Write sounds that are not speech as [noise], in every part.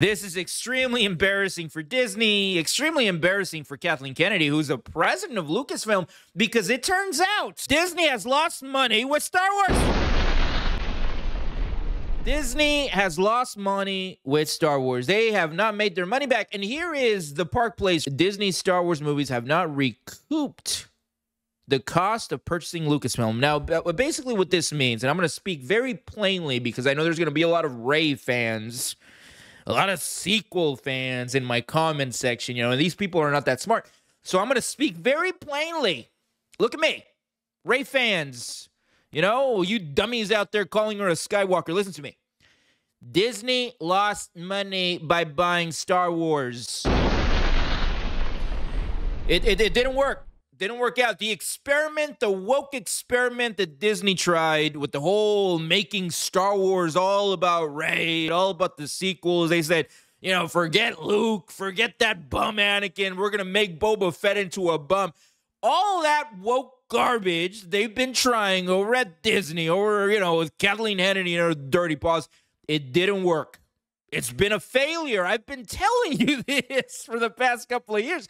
This is extremely embarrassing for Disney, extremely embarrassing for Kathleen Kennedy, who's the president of Lucasfilm, because it turns out Disney has lost money with Star Wars. Disney has lost money with Star Wars. They have not made their money back. And here is the Park Place Disney Star Wars movies have not recouped the cost of purchasing Lucasfilm. Now, basically, what this means, and I'm going to speak very plainly because I know there's going to be a lot of Rey fans a lot of sequel fans in my comment section, you know, and these people are not that smart. So I'm going to speak very plainly. Look at me. Rey fans, you know, you dummies out there calling her a Skywalker, listen to me. Disney lost money by buying Star Wars. It, it, it didn't work didn't work out. The experiment, the woke experiment that Disney tried with the whole making Star Wars all about Rey, all about the sequels. They said, you know, forget Luke, forget that bum Anakin. We're going to make Boba Fett into a bum. All that woke garbage they've been trying over at Disney, over, you know, with Kathleen Kennedy and her dirty paws. It didn't work. It's been a failure. I've been [laughs] telling you this for the past couple of years.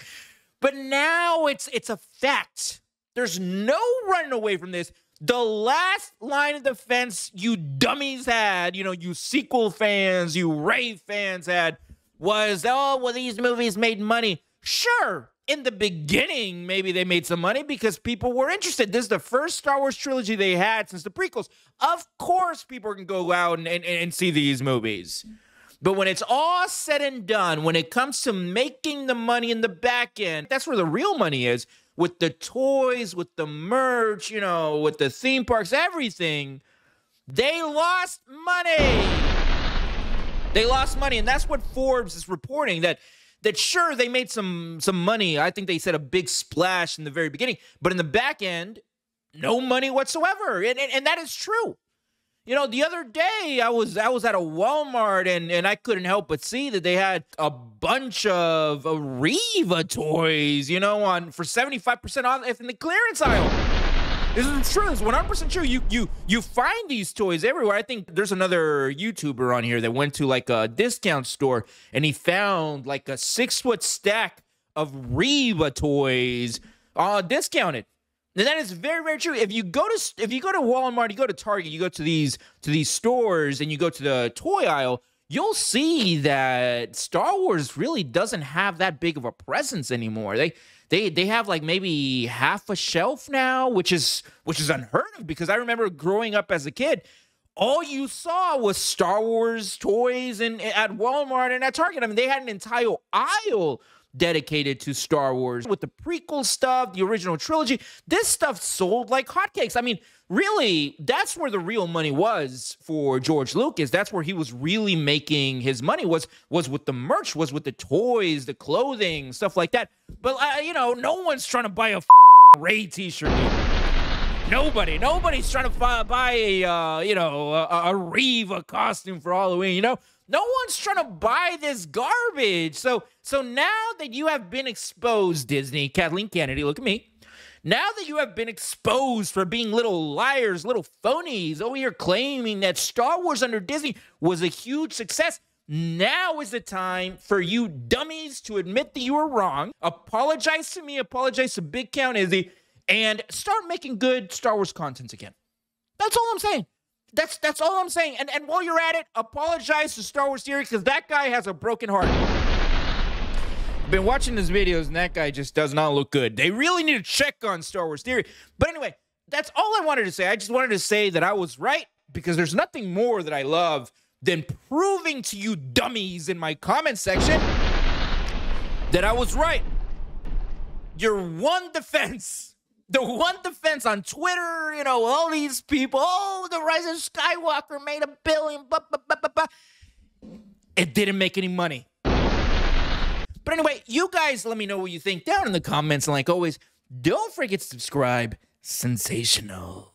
But now it's it's a fact. There's no running away from this. The last line of defense you dummies had, you know, you sequel fans, you Rey fans had, was, oh, well, these movies made money. Sure, in the beginning, maybe they made some money because people were interested. This is the first Star Wars trilogy they had since the prequels. Of course, people can go out and, and, and see these movies. But when it's all said and done, when it comes to making the money in the back end, that's where the real money is with the toys, with the merch, you know, with the theme parks, everything. They lost money. They lost money. And that's what Forbes is reporting that that sure they made some some money. I think they said a big splash in the very beginning, but in the back end, no money whatsoever. And, and, and that is true. You know, the other day I was I was at a Walmart and and I couldn't help but see that they had a bunch of Reva toys, you know, on for 75% off in the clearance aisle. This is true. It's 100% true. You you you find these toys everywhere. I think there's another YouTuber on here that went to like a discount store and he found like a six foot stack of Reva toys uh, discounted. That is very, very true. If you go to if you go to Walmart, you go to Target, you go to these to these stores, and you go to the toy aisle, you'll see that Star Wars really doesn't have that big of a presence anymore. They they they have like maybe half a shelf now, which is which is unheard of because I remember growing up as a kid, all you saw was Star Wars toys and at Walmart and at Target. I mean, they had an entire aisle dedicated to Star Wars. With the prequel stuff, the original trilogy, this stuff sold like hotcakes. I mean, really, that's where the real money was for George Lucas. That's where he was really making his money was was with the merch, was with the toys, the clothing, stuff like that. But uh, you know, no one's trying to buy a Rey T-shirt. Nobody, nobody's trying to buy a uh, you know a, a Reva costume for Halloween. You know, no one's trying to buy this garbage. So so now that you have been exposed, Disney, Kathleen Kennedy, look at me. Now that you have been exposed for being little liars, little phonies, over here claiming that Star Wars under Disney was a huge success, now is the time for you dummies to admit that you were wrong. Apologize to me, apologize to Big Count Izzy, and start making good Star Wars content again. That's all I'm saying. That's that's all I'm saying. And and while you're at it, apologize to Star Wars Theory because that guy has a broken heart. I've been watching his videos and that guy just does not look good. They really need to check on Star Wars Theory. But anyway, that's all I wanted to say. I just wanted to say that I was right because there's nothing more that I love than proving to you dummies in my comment section that I was right. Your one defense the one defense on Twitter, you know, all these people, oh, the Rise of Skywalker made a billion, blah, blah, blah, blah, blah. It didn't make any money. But anyway, you guys let me know what you think down in the comments. And like always, don't forget to subscribe. Sensational.